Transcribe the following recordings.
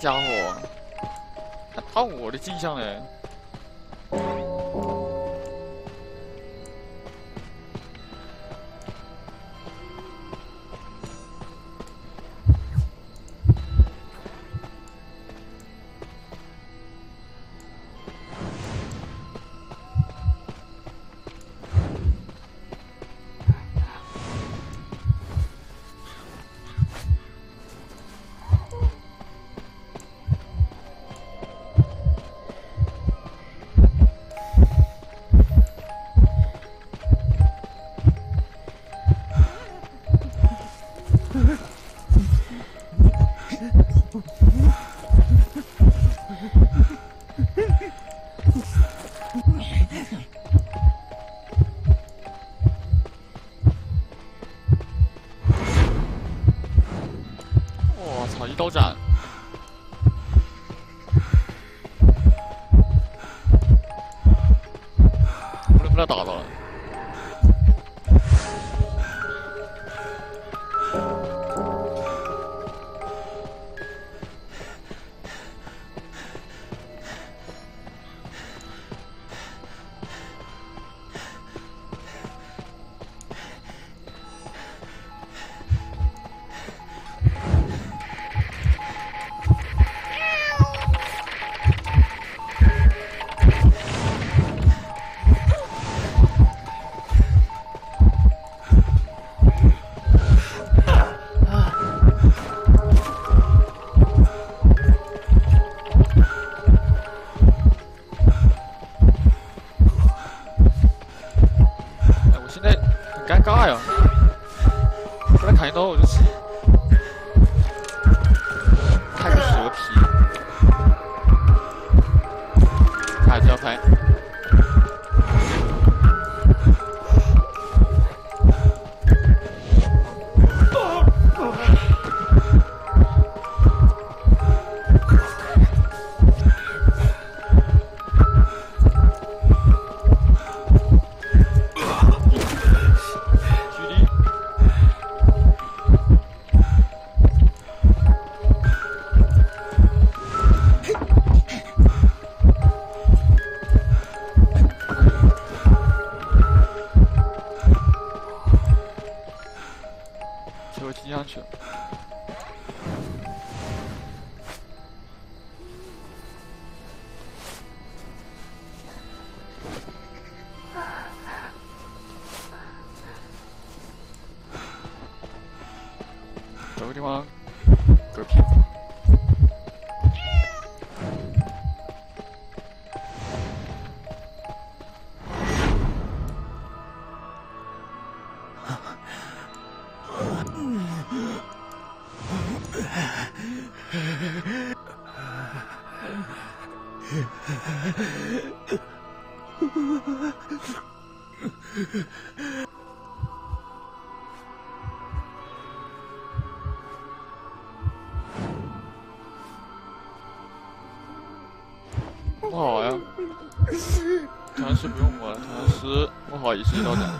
个家伙，还打我的迹象嘞！操，一刀斩！不能被他打到了。结果踢上去了。找个地方嗝屁。不好呀，僵尸不用我了，调音师不好意思一刀斩。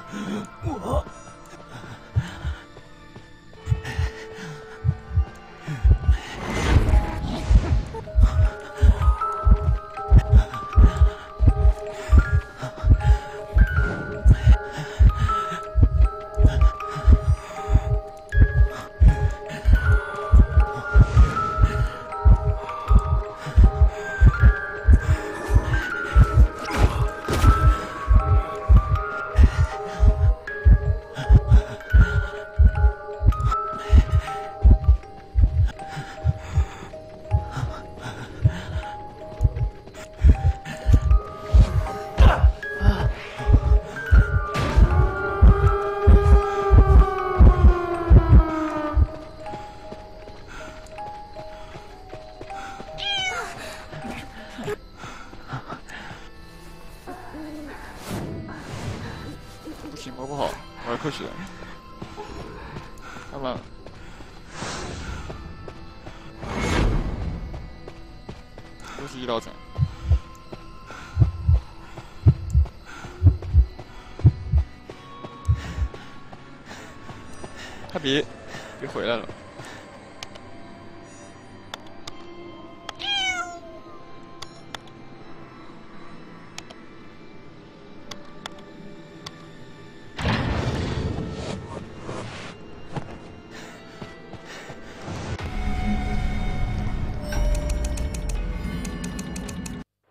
不行，摸不好，玩科学。要不然，又是一刀斩。他别别回来了。